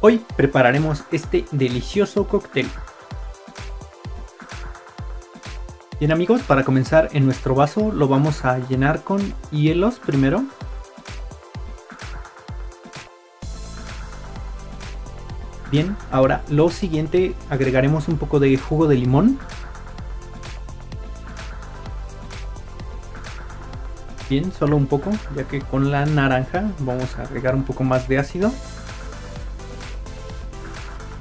Hoy prepararemos este delicioso cóctel. Bien amigos, para comenzar en nuestro vaso lo vamos a llenar con hielos primero. Bien, ahora lo siguiente agregaremos un poco de jugo de limón. Bien, solo un poco, ya que con la naranja vamos a agregar un poco más de ácido.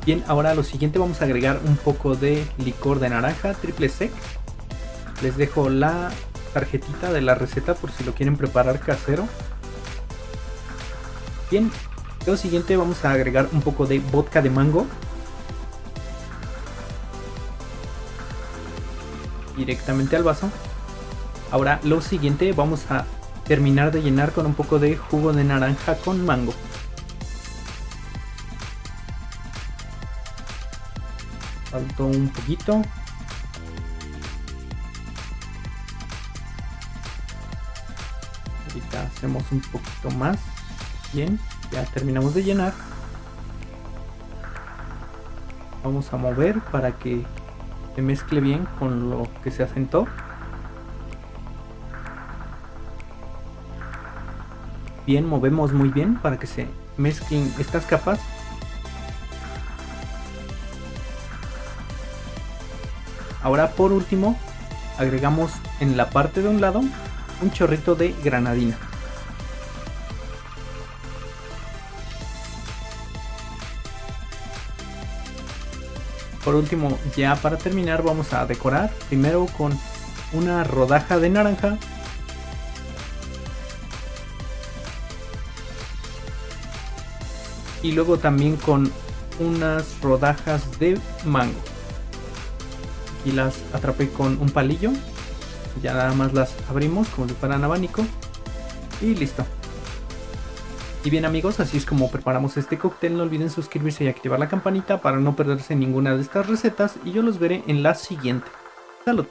Bien, ahora lo siguiente vamos a agregar un poco de licor de naranja triple sec. Les dejo la tarjetita de la receta por si lo quieren preparar casero. Bien, lo siguiente vamos a agregar un poco de vodka de mango. Directamente al vaso. Ahora lo siguiente vamos a terminar de llenar con un poco de jugo de naranja con mango. Faltó un poquito. Ahorita hacemos un poquito más. Bien, ya terminamos de llenar. Vamos a mover para que se mezcle bien con lo que se asentó. Bien, movemos muy bien para que se mezclen estas capas Ahora por último agregamos en la parte de un lado un chorrito de granadina. Por último, ya para terminar vamos a decorar primero con una rodaja de naranja y luego también con unas rodajas de mango y las atrapé con un palillo. Ya nada más las abrimos como si fueran abanico. Y listo. Y bien amigos, así es como preparamos este cóctel. No olviden suscribirse y activar la campanita para no perderse ninguna de estas recetas. Y yo los veré en la siguiente. Salud.